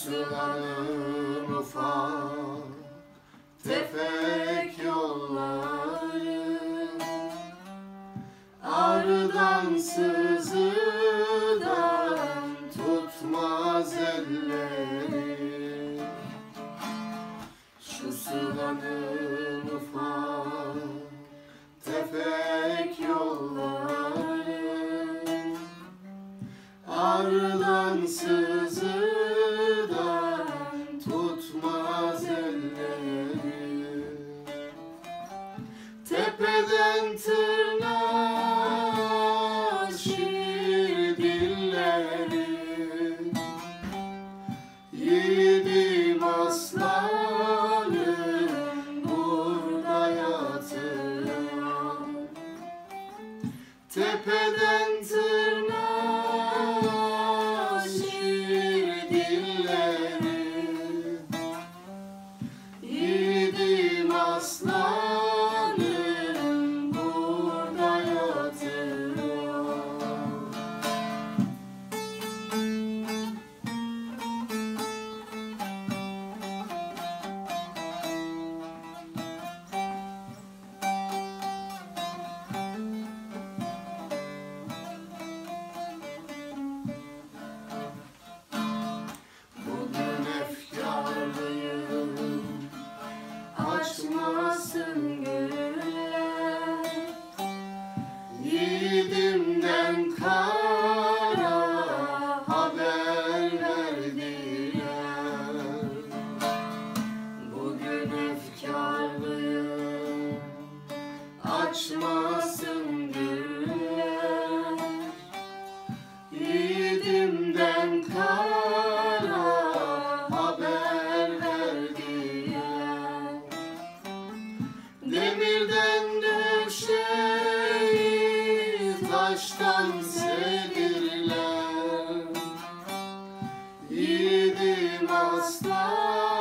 sılanın ufak tefek yolları Ağrıdan sızıdan tutmaz elleri. Şu sılanın ufak tefek yolları Ağrıdan sızıdan 个担子。açmasın güller Yiğidimden kara haber verdiler. Bugün efkarlıyım açmasın baştan sevdiler Yiğidim aslan.